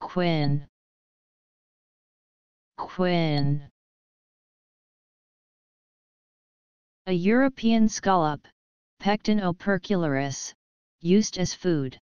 Quinn Quinn A European scallop, Pecten opercularis, used as food.